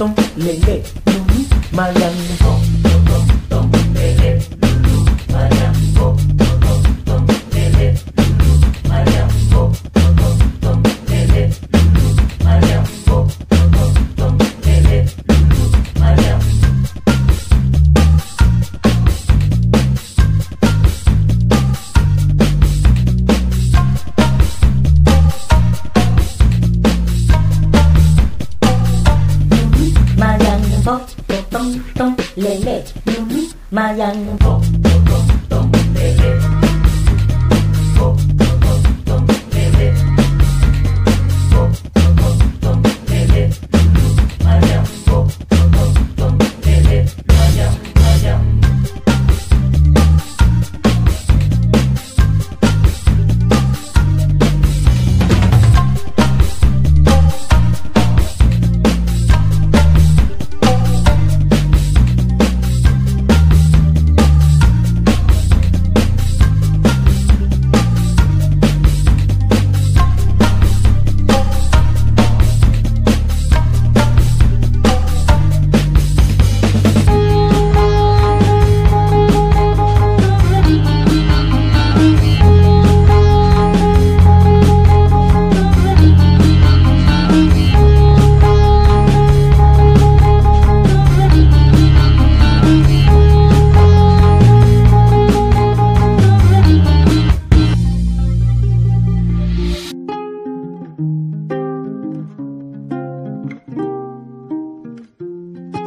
Tom, Lele, Marianne. Lulu, Marianne.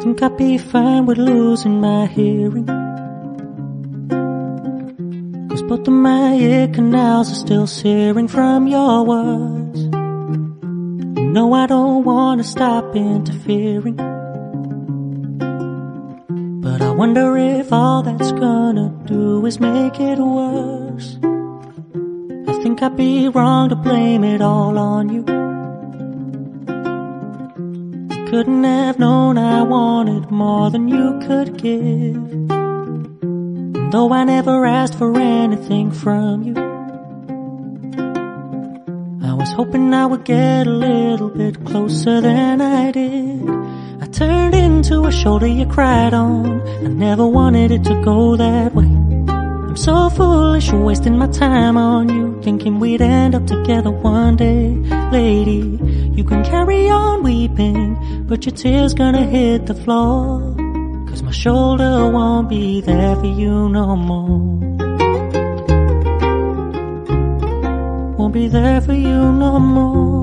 Think I'd be fine with losing my hearing. Cause both of my ear canals are still searing from your words. You know I don't wanna stop interfering. But I wonder if all that's gonna do is make it worse. I think I'd be wrong to blame it all on you. Couldn't have known I wanted more than you could give. Though I never asked for anything from you, I was hoping I would get a little bit closer than I did. I turned into a shoulder you cried on. I never wanted it to go that way. I'm so foolish wasting my time on you, thinking we'd end up together one day. Lady, you can carry on weeping, but your tears gonna hit the floor. Cause my shoulder won't be there for you no more. Won't be there for you no more.